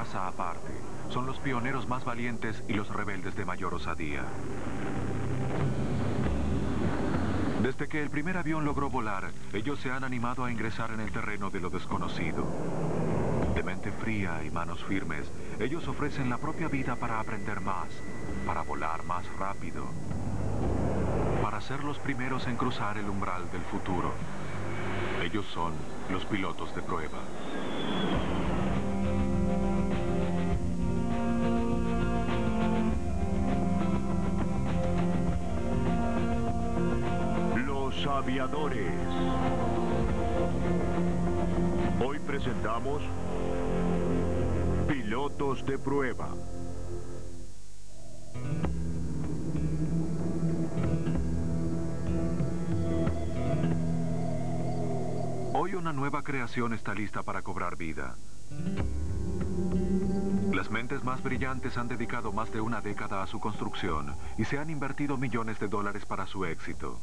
aparte. Son los pioneros más valientes y los rebeldes de mayor osadía. Desde que el primer avión logró volar, ellos se han animado a ingresar en el terreno de lo desconocido. De mente fría y manos firmes, ellos ofrecen la propia vida para aprender más, para volar más rápido, para ser los primeros en cruzar el umbral del futuro. Ellos son los pilotos de prueba. Aviadores. Hoy presentamos Pilotos de prueba. Hoy una nueva creación está lista para cobrar vida. Las mentes más brillantes han dedicado más de una década a su construcción y se han invertido millones de dólares para su éxito.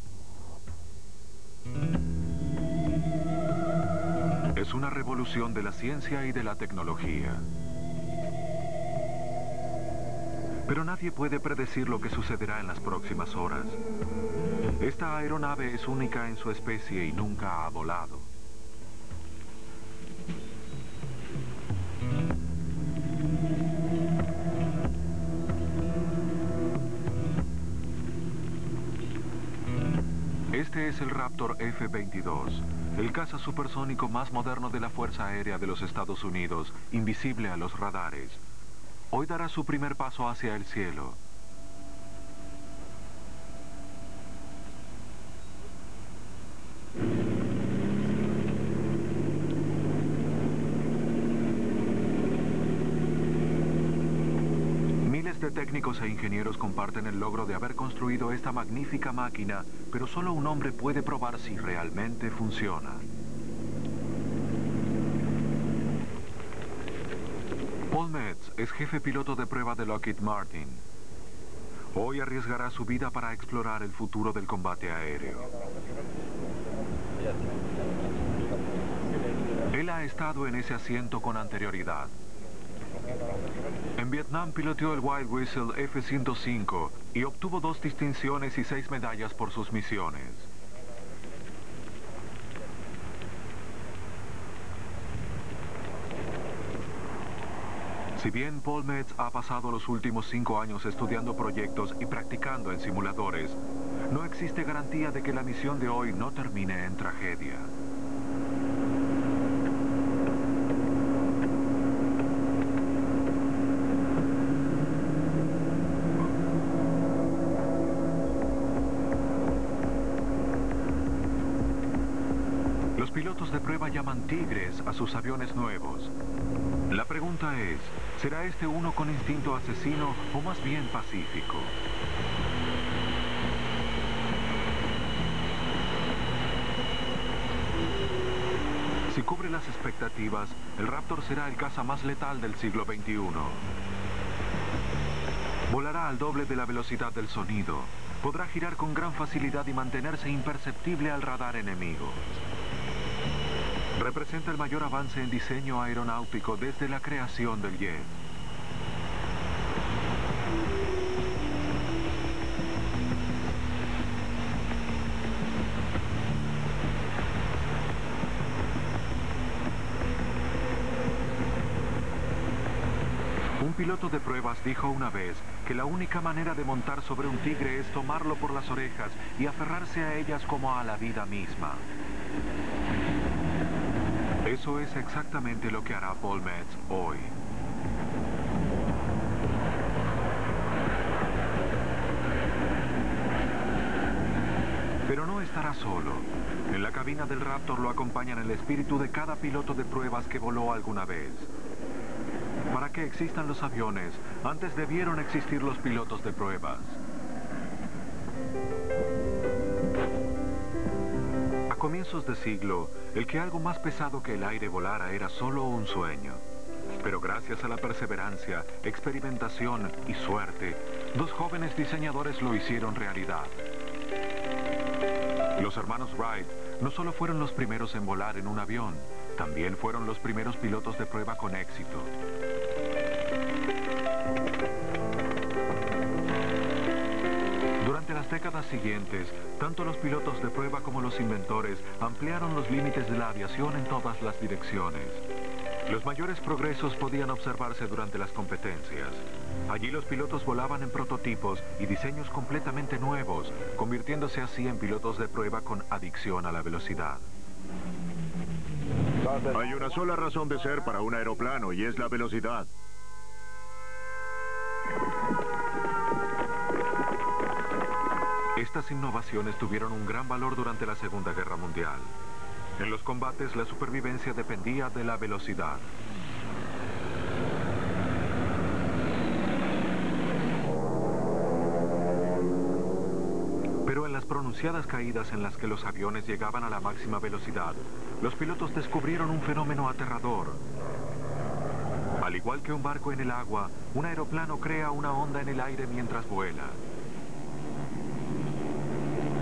Es una revolución de la ciencia y de la tecnología. Pero nadie puede predecir lo que sucederá en las próximas horas. Esta aeronave es única en su especie y nunca ha volado. Este es el Raptor F-22, el caza supersónico más moderno de la Fuerza Aérea de los Estados Unidos, invisible a los radares. Hoy dará su primer paso hacia el cielo. Miles de técnicos e ingenieros comparten el logro de haber construido esta magnífica máquina, pero solo un hombre puede probar si realmente funciona. Paul Metz es jefe piloto de prueba de Lockheed Martin. Hoy arriesgará su vida para explorar el futuro del combate aéreo. Él ha estado en ese asiento con anterioridad. En Vietnam piloteó el Wild Whistle F-105 y obtuvo dos distinciones y seis medallas por sus misiones. Si bien Paul Metz ha pasado los últimos cinco años estudiando proyectos y practicando en simuladores, no existe garantía de que la misión de hoy no termine en tragedia. Los pilotos de prueba llaman tigres a sus aviones nuevos. La pregunta es, ¿será este uno con instinto asesino o más bien pacífico? Si cubre las expectativas, el Raptor será el caza más letal del siglo XXI. Volará al doble de la velocidad del sonido. Podrá girar con gran facilidad y mantenerse imperceptible al radar enemigo. Representa el mayor avance en diseño aeronáutico desde la creación del jet. Un piloto de pruebas dijo una vez que la única manera de montar sobre un tigre es tomarlo por las orejas y aferrarse a ellas como a la vida misma. Eso es exactamente lo que hará Paul Metz hoy. Pero no estará solo. En la cabina del Raptor lo acompañan el espíritu de cada piloto de pruebas que voló alguna vez. Para que existan los aviones, antes debieron existir los pilotos de pruebas. Comienzos de siglo, el que algo más pesado que el aire volara era solo un sueño. Pero gracias a la perseverancia, experimentación y suerte, dos jóvenes diseñadores lo hicieron realidad. Los hermanos Wright no solo fueron los primeros en volar en un avión, también fueron los primeros pilotos de prueba con éxito. Las décadas siguientes, tanto los pilotos de prueba como los inventores ampliaron los límites de la aviación en todas las direcciones. Los mayores progresos podían observarse durante las competencias. Allí los pilotos volaban en prototipos y diseños completamente nuevos, convirtiéndose así en pilotos de prueba con adicción a la velocidad. Hay una sola razón de ser para un aeroplano y es la velocidad. Estas innovaciones tuvieron un gran valor durante la Segunda Guerra Mundial. En los combates la supervivencia dependía de la velocidad. Pero en las pronunciadas caídas en las que los aviones llegaban a la máxima velocidad, los pilotos descubrieron un fenómeno aterrador. Al igual que un barco en el agua, un aeroplano crea una onda en el aire mientras vuela.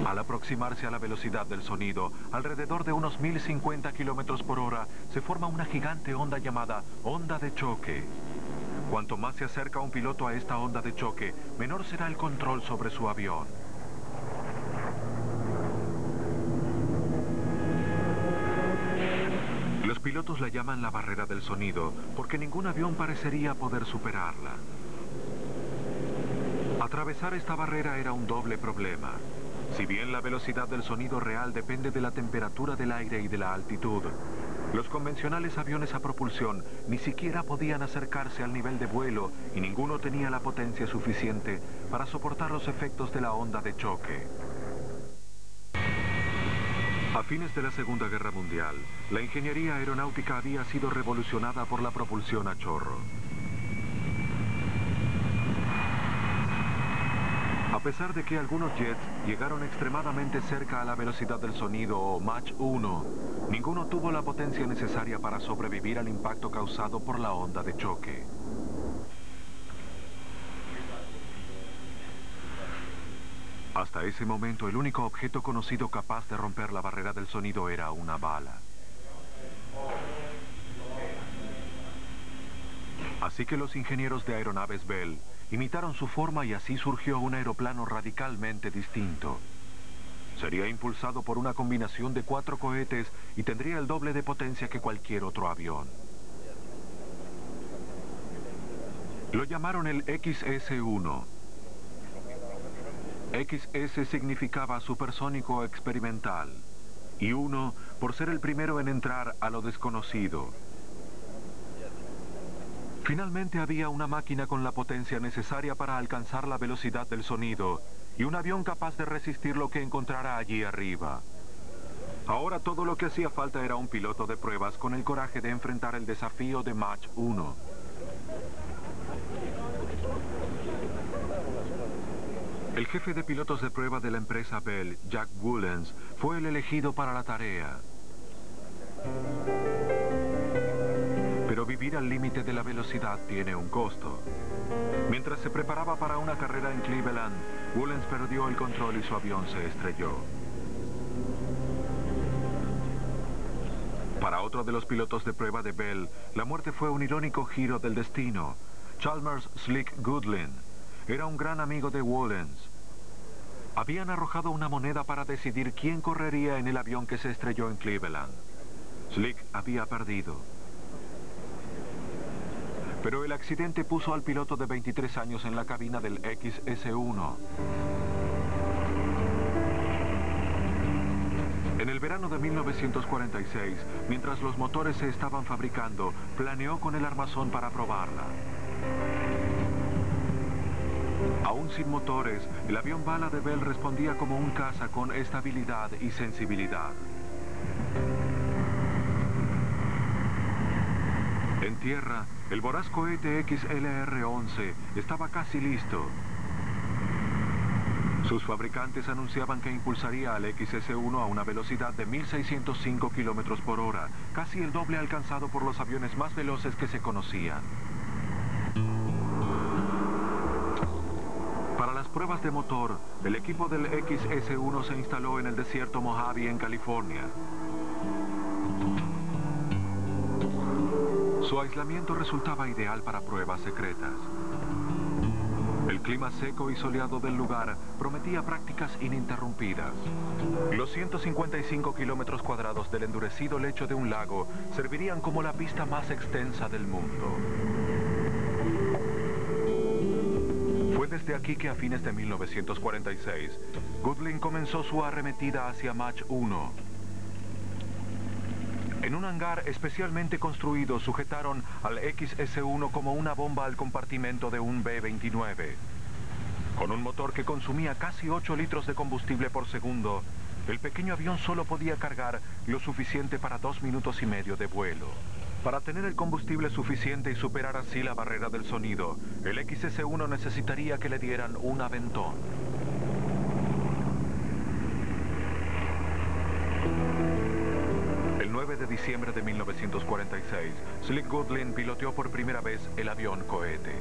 Al aproximarse a la velocidad del sonido, alrededor de unos 1050 kilómetros por hora, se forma una gigante onda llamada onda de choque. Cuanto más se acerca un piloto a esta onda de choque, menor será el control sobre su avión. Los pilotos la llaman la barrera del sonido porque ningún avión parecería poder superarla. Atravesar esta barrera era un doble problema. Si bien la velocidad del sonido real depende de la temperatura del aire y de la altitud, los convencionales aviones a propulsión ni siquiera podían acercarse al nivel de vuelo y ninguno tenía la potencia suficiente para soportar los efectos de la onda de choque. A fines de la Segunda Guerra Mundial, la ingeniería aeronáutica había sido revolucionada por la propulsión a chorro. Pesar de que algunos jets llegaron extremadamente cerca a la velocidad del sonido o Mach 1, ninguno tuvo la potencia necesaria para sobrevivir al impacto causado por la onda de choque. Hasta ese momento, el único objeto conocido capaz de romper la barrera del sonido era una bala. Así que los ingenieros de aeronaves Bell imitaron su forma y así surgió un aeroplano radicalmente distinto. Sería impulsado por una combinación de cuatro cohetes y tendría el doble de potencia que cualquier otro avión. Lo llamaron el XS-1. XS significaba supersónico experimental y uno por ser el primero en entrar a lo desconocido. Finalmente había una máquina con la potencia necesaria para alcanzar la velocidad del sonido y un avión capaz de resistir lo que encontrara allí arriba. Ahora todo lo que hacía falta era un piloto de pruebas con el coraje de enfrentar el desafío de Mach 1. El jefe de pilotos de prueba de la empresa Bell, Jack Woolens, fue el elegido para la tarea. Pero vivir al límite de la velocidad tiene un costo. Mientras se preparaba para una carrera en Cleveland, Woolens perdió el control y su avión se estrelló. Para otro de los pilotos de prueba de Bell, la muerte fue un irónico giro del destino. Chalmers Slick Goodlin era un gran amigo de Woolens. Habían arrojado una moneda para decidir quién correría en el avión que se estrelló en Cleveland. Slick había perdido. Pero el accidente puso al piloto de 23 años en la cabina del XS-1. En el verano de 1946, mientras los motores se estaban fabricando, planeó con el armazón para probarla. Aún sin motores, el avión bala de Bell respondía como un caza con estabilidad y sensibilidad. En tierra, el voraz cohete XLR-11 estaba casi listo. Sus fabricantes anunciaban que impulsaría al XS-1 a una velocidad de 1.605 kilómetros por hora, casi el doble alcanzado por los aviones más veloces que se conocían. Para las pruebas de motor, el equipo del XS-1 se instaló en el desierto Mojave en California. Su aislamiento resultaba ideal para pruebas secretas. El clima seco y soleado del lugar prometía prácticas ininterrumpidas. Los 155 kilómetros cuadrados del endurecido lecho de un lago servirían como la pista más extensa del mundo. Fue desde aquí que a fines de 1946, Goodlin comenzó su arremetida hacia Mach 1. En un hangar especialmente construido sujetaron al XS-1 como una bomba al compartimento de un B-29. Con un motor que consumía casi 8 litros de combustible por segundo, el pequeño avión solo podía cargar lo suficiente para dos minutos y medio de vuelo. Para tener el combustible suficiente y superar así la barrera del sonido, el XS-1 necesitaría que le dieran un aventón. 9 de diciembre de 1946, Slick Goodlin piloteó por primera vez el avión cohete.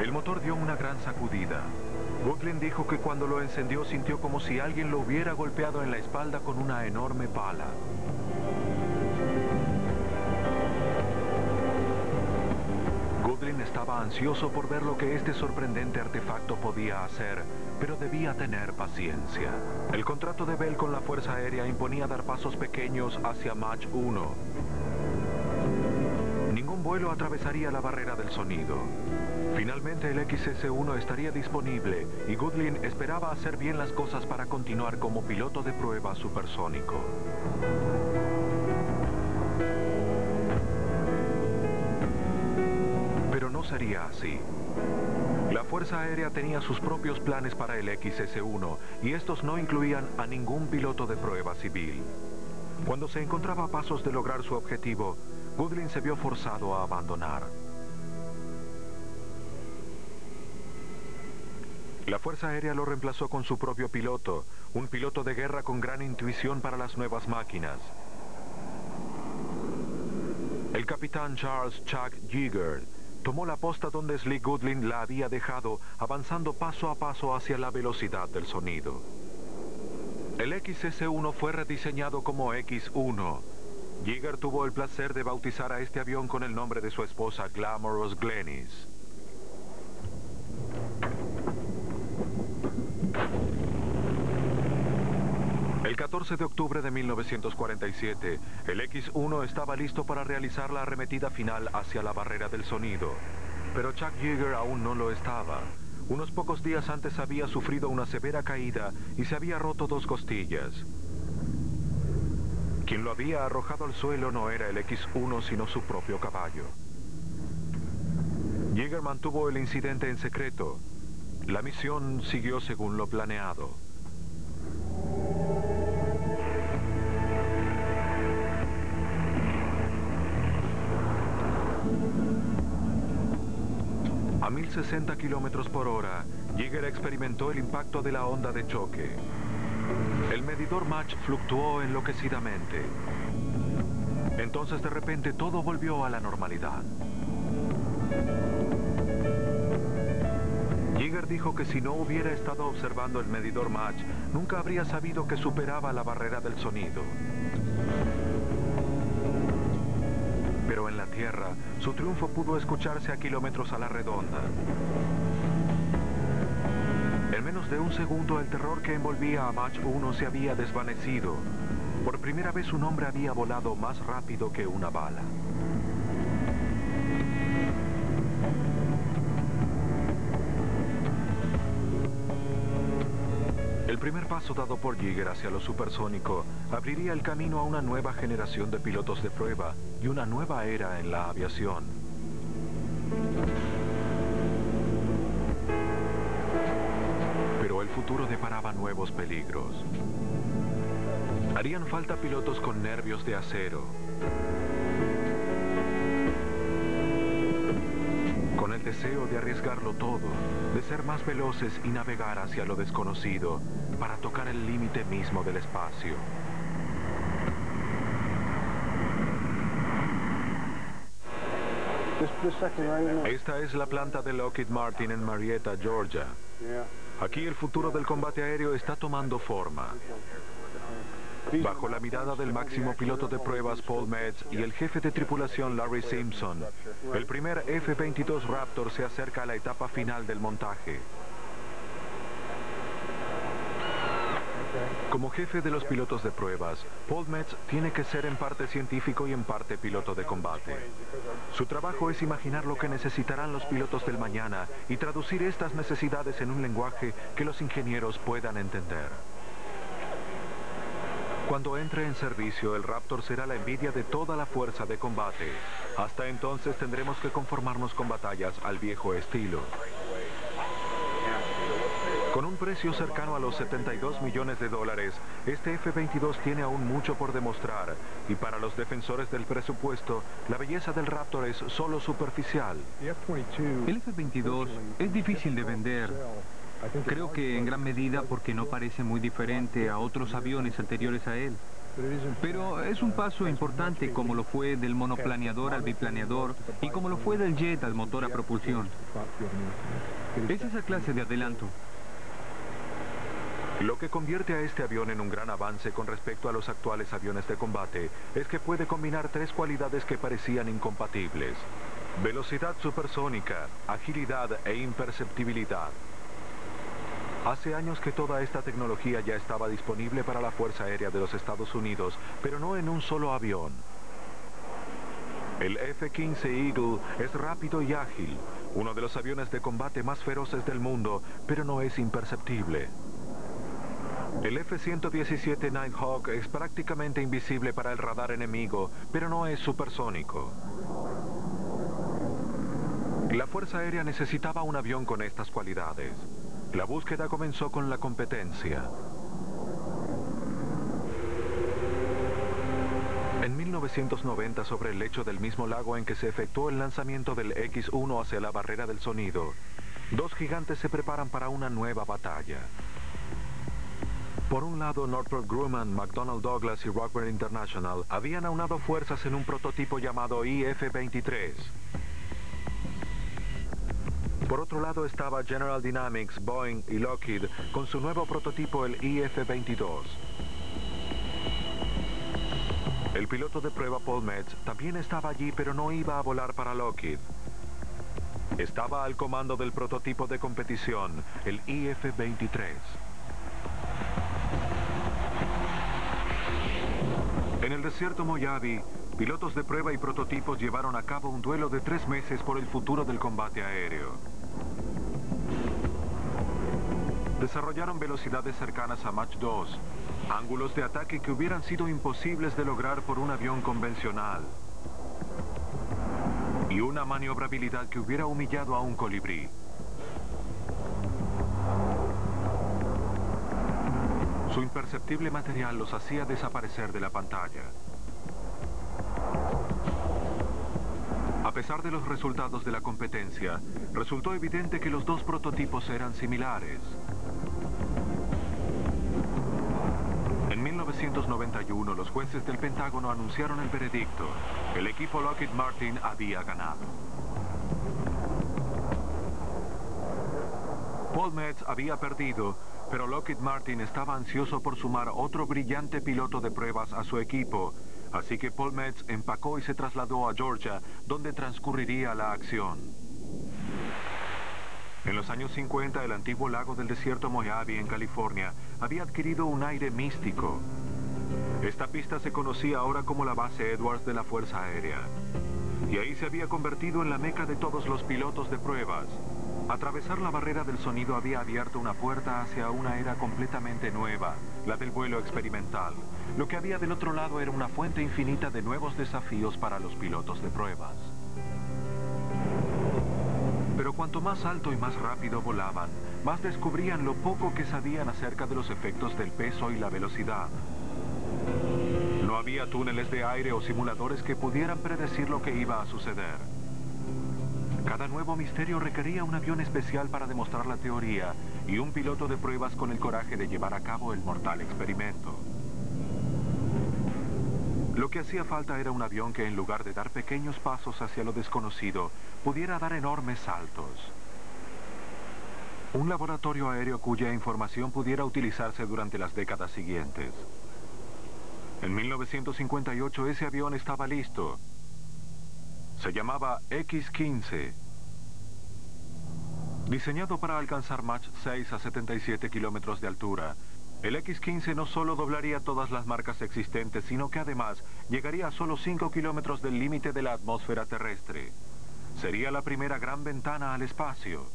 El motor dio una gran sacudida. Goodlin dijo que cuando lo encendió sintió como si alguien lo hubiera golpeado en la espalda con una enorme pala. Estaba ansioso por ver lo que este sorprendente artefacto podía hacer, pero debía tener paciencia. El contrato de Bell con la Fuerza Aérea imponía dar pasos pequeños hacia Mach 1. Ningún vuelo atravesaría la barrera del sonido. Finalmente el XS-1 estaría disponible y Goodlin esperaba hacer bien las cosas para continuar como piloto de prueba supersónico. Sería así. La Fuerza Aérea tenía sus propios planes para el XS-1 y estos no incluían a ningún piloto de prueba civil. Cuando se encontraba a pasos de lograr su objetivo, Goodlin se vio forzado a abandonar. La Fuerza Aérea lo reemplazó con su propio piloto, un piloto de guerra con gran intuición para las nuevas máquinas. El capitán Charles Chuck Yeager tomó la posta donde Slick Goodlin la había dejado, avanzando paso a paso hacia la velocidad del sonido. El XS-1 fue rediseñado como X-1. Yeager tuvo el placer de bautizar a este avión con el nombre de su esposa Glamorous Glennis. El 14 de octubre de 1947, el X-1 estaba listo para realizar la arremetida final hacia la barrera del sonido. Pero Chuck Yeager aún no lo estaba. Unos pocos días antes había sufrido una severa caída y se había roto dos costillas. Quien lo había arrojado al suelo no era el X-1 sino su propio caballo. Yeager mantuvo el incidente en secreto. La misión siguió según lo planeado. A 1060 kilómetros por hora, Yeager experimentó el impacto de la onda de choque. El medidor Mach fluctuó enloquecidamente. Entonces de repente todo volvió a la normalidad. Yeager dijo que si no hubiera estado observando el medidor Mach, nunca habría sabido que superaba la barrera del sonido. En la Tierra, su triunfo pudo escucharse a kilómetros a la redonda. En menos de un segundo, el terror que envolvía a Mach 1 se había desvanecido. Por primera vez un hombre había volado más rápido que una bala. El primer paso dado por Yeager hacia lo supersónico abriría el camino a una nueva generación de pilotos de prueba y una nueva era en la aviación. Pero el futuro deparaba nuevos peligros. Harían falta pilotos con nervios de acero. Con el deseo de arriesgarlo todo, de ser más veloces y navegar hacia lo desconocido, para tocar el límite mismo del espacio. Esta es la planta de Lockheed Martin en Marietta, Georgia. Aquí el futuro del combate aéreo está tomando forma. Bajo la mirada del máximo piloto de pruebas Paul Metz y el jefe de tripulación Larry Simpson, el primer F-22 Raptor se acerca a la etapa final del montaje. Como jefe de los pilotos de pruebas, Paul Metz tiene que ser en parte científico y en parte piloto de combate. Su trabajo es imaginar lo que necesitarán los pilotos del mañana y traducir estas necesidades en un lenguaje que los ingenieros puedan entender. Cuando entre en servicio, el Raptor será la envidia de toda la fuerza de combate. Hasta entonces tendremos que conformarnos con batallas al viejo estilo. Con un precio cercano a los 72 millones de dólares, este F-22 tiene aún mucho por demostrar y para los defensores del presupuesto, la belleza del Raptor es solo superficial. El F-22 es difícil de vender. Creo que en gran medida porque no parece muy diferente a otros aviones anteriores a él. Pero es un paso importante como lo fue del monoplaneador al biplaneador y como lo fue del jet al motor a propulsión. Es esa clase de adelanto. Lo que convierte a este avión en un gran avance con respecto a los actuales aviones de combate es que puede combinar tres cualidades que parecían incompatibles. Velocidad supersónica, agilidad e imperceptibilidad. Hace años que toda esta tecnología ya estaba disponible para la Fuerza Aérea de los Estados Unidos, pero no en un solo avión. El F-15 Eagle es rápido y ágil, uno de los aviones de combate más feroces del mundo, pero no es imperceptible. El F-117 Nighthawk es prácticamente invisible para el radar enemigo, pero no es supersónico. La Fuerza Aérea necesitaba un avión con estas cualidades. La búsqueda comenzó con la competencia. En 1990, sobre el lecho del mismo lago en que se efectuó el lanzamiento del X-1 hacia la barrera del sonido, dos gigantes se preparan para una nueva batalla. Por un lado, Northrop Grumman, McDonnell Douglas y Rockwell International habían aunado fuerzas en un prototipo llamado IF-23. Por otro lado estaba General Dynamics, Boeing y Lockheed con su nuevo prototipo, el IF-22. El piloto de prueba Paul Metz también estaba allí, pero no iba a volar para Lockheed. Estaba al comando del prototipo de competición, el IF-23. En el desierto Mojave, pilotos de prueba y prototipos llevaron a cabo un duelo de tres meses por el futuro del combate aéreo. Desarrollaron velocidades cercanas a Mach 2, ángulos de ataque que hubieran sido imposibles de lograr por un avión convencional y una maniobrabilidad que hubiera humillado a un colibrí. Su imperceptible material los hacía desaparecer de la pantalla. A pesar de los resultados de la competencia, resultó evidente que los dos prototipos eran similares. En 1991, los jueces del Pentágono anunciaron el veredicto. El equipo Lockheed Martin había ganado. Paul Metz había perdido pero Lockheed Martin estaba ansioso por sumar otro brillante piloto de pruebas a su equipo, así que Paul Metz empacó y se trasladó a Georgia, donde transcurriría la acción. En los años 50, el antiguo lago del desierto Mojave en California había adquirido un aire místico. Esta pista se conocía ahora como la base Edwards de la Fuerza Aérea. Y ahí se había convertido en la meca de todos los pilotos de pruebas. Atravesar la barrera del sonido había abierto una puerta hacia una era completamente nueva, la del vuelo experimental. Lo que había del otro lado era una fuente infinita de nuevos desafíos para los pilotos de pruebas. Pero cuanto más alto y más rápido volaban, más descubrían lo poco que sabían acerca de los efectos del peso y la velocidad. No había túneles de aire o simuladores que pudieran predecir lo que iba a suceder. Cada nuevo misterio requería un avión especial para demostrar la teoría y un piloto de pruebas con el coraje de llevar a cabo el mortal experimento. Lo que hacía falta era un avión que en lugar de dar pequeños pasos hacia lo desconocido, pudiera dar enormes saltos. Un laboratorio aéreo cuya información pudiera utilizarse durante las décadas siguientes. En 1958 ese avión estaba listo. Se llamaba X-15. Diseñado para alcanzar Mach 6 a 77 kilómetros de altura, el X-15 no solo doblaría todas las marcas existentes, sino que además llegaría a solo 5 kilómetros del límite de la atmósfera terrestre. Sería la primera gran ventana al espacio.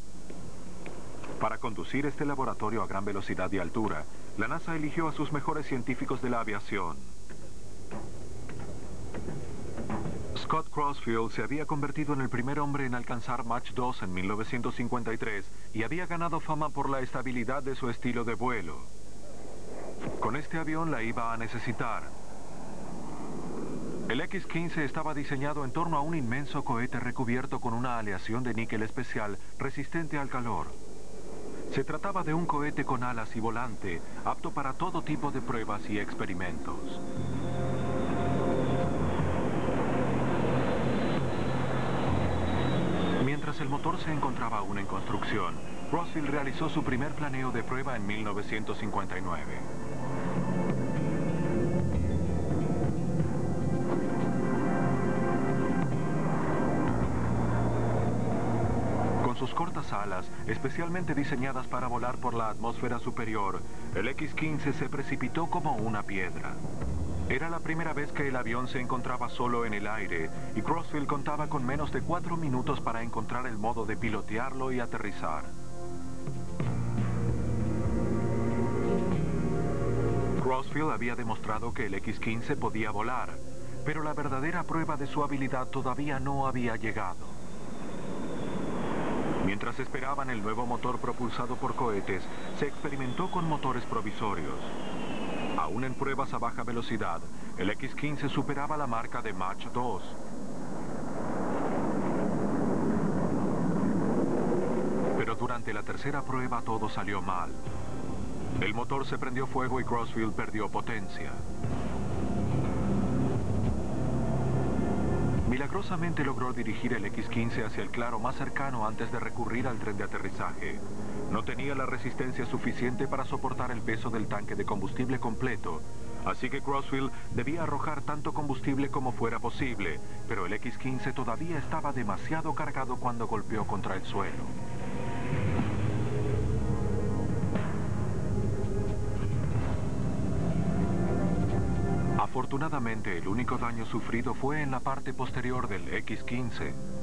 Para conducir este laboratorio a gran velocidad y altura, la NASA eligió a sus mejores científicos de la aviación. Scott Crossfield se había convertido en el primer hombre en alcanzar Mach 2 en 1953 y había ganado fama por la estabilidad de su estilo de vuelo. Con este avión la iba a necesitar. El X-15 estaba diseñado en torno a un inmenso cohete recubierto con una aleación de níquel especial resistente al calor. Se trataba de un cohete con alas y volante, apto para todo tipo de pruebas y experimentos. Mientras el motor se encontraba aún en construcción, Crossfield realizó su primer planeo de prueba en 1959. Con sus cortas alas, especialmente diseñadas para volar por la atmósfera superior, el X-15 se precipitó como una piedra. Era la primera vez que el avión se encontraba solo en el aire y Crossfield contaba con menos de cuatro minutos para encontrar el modo de pilotearlo y aterrizar. Crossfield había demostrado que el X-15 podía volar, pero la verdadera prueba de su habilidad todavía no había llegado. Mientras esperaban el nuevo motor propulsado por cohetes, se experimentó con motores provisorios. Aún en pruebas a baja velocidad, el X-15 superaba la marca de Mach 2. Pero durante la tercera prueba todo salió mal. El motor se prendió fuego y Crossfield perdió potencia. Milagrosamente logró dirigir el X-15 hacia el claro más cercano antes de recurrir al tren de aterrizaje. No tenía la resistencia suficiente para soportar el peso del tanque de combustible completo, así que Crossfield debía arrojar tanto combustible como fuera posible, pero el X-15 todavía estaba demasiado cargado cuando golpeó contra el suelo. Afortunadamente, el único daño sufrido fue en la parte posterior del X-15.